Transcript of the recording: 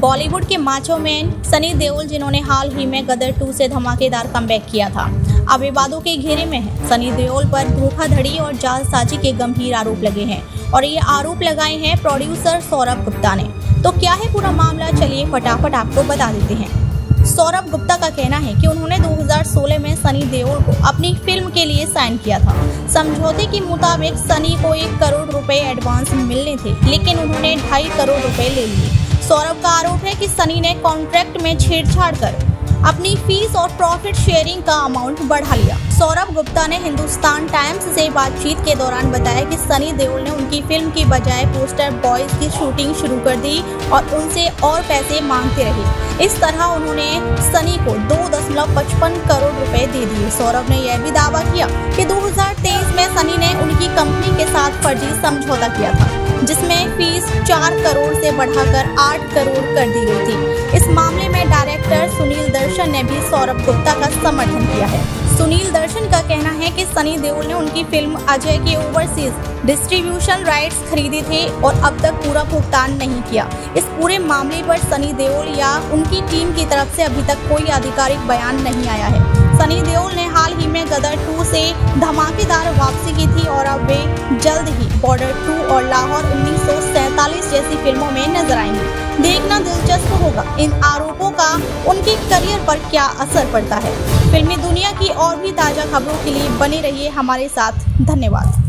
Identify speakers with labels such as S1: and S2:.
S1: बॉलीवुड के macho man Sunny Deol, जिन्होंने हाल ही में गदर टू से धमाकेदार कमबैक किया था। अब विवादों के घेरे में है। सनी देओल पर धोखाधड़ी और जालसाजी के गंभीर आरोप लगे हैं और ये आरोप लगाए हैं प्रोड्यूसर सौरभ गुप्ता ने। तो क्या है पूरा मामला? चलिए फटाफट आपको बता देते हैं। सौरभ गुप्ता का कहना है कि उन्होंने 2016 में सनी देओल को अपनी फ़िल्म के लिए साइन किया था। समझौते के मुताबिक सनी को एक करोड़ रुपए एडवांस मिलने थे, लेकिन उन्होंने ढाई करोड़ रुपए ले लिए। सौरभ का आरोप है कि सनी ने कॉन्ट्रैक्ट में छेड़छाड़ कर अपनी फ़ीस और प्रॉफिट शेयरिंग का अमाउंट बढ़ा लिया। सौरभ गुप्ता ने हिंदुस्तान टाइम्स से बातचीत के दौरान बताया कि सनी देओल ने उनकी फ़िल्म की बजाय पोस्टर बॉयज़ की शूटिंग शुरू कर दी और उनसे और पैसे मांगते रहे। इस तरह उन्होंने सनी को दो दशमलव पचपन करोड़ रुपए दे दिए। सौरभ ने यह भी दावा किया कि 2023 में सनी ने उनकी कंपनी के साथ फर्जी समझौता किया था। जिसमें फ़ीस चार करोड़ से बढ़ाकर आठ करोड़ कर दी गई थी। इस मामले में डायरेक्टर सुनील दर्शन ने भी सौरभ गुप्ता का समर्थन किया है। सुनील दर्शन का कहना है कि सनी देओल ने उनकी फ़िल्म अजय के ओवरसीज डिस्ट्रीब्यूशन राइट्स खरीदी थे और अब तक पूरा भुगतान नहीं किया। इस पूरे मामले पर सनी देओल या उनकी टीम की तरफ़ से अभी तक कोई आधिकारिक बयान नहीं आया है। सनी देओल ने हाल से धमाकेदार वापसी की थी और अब वे जल्द ही बॉर्डर टू और लाहौर उन्नीस जैसी फ़िल्मों में नज़र आएँगे। देखना दिलचस्प होगा। इन आरोपों का उनके करियर पर क्या असर पड़ता है। फिल्मी दुनिया की और भी ताज़ा खबरों के लिए बने रहिए हमारे साथ। धन्यवाद।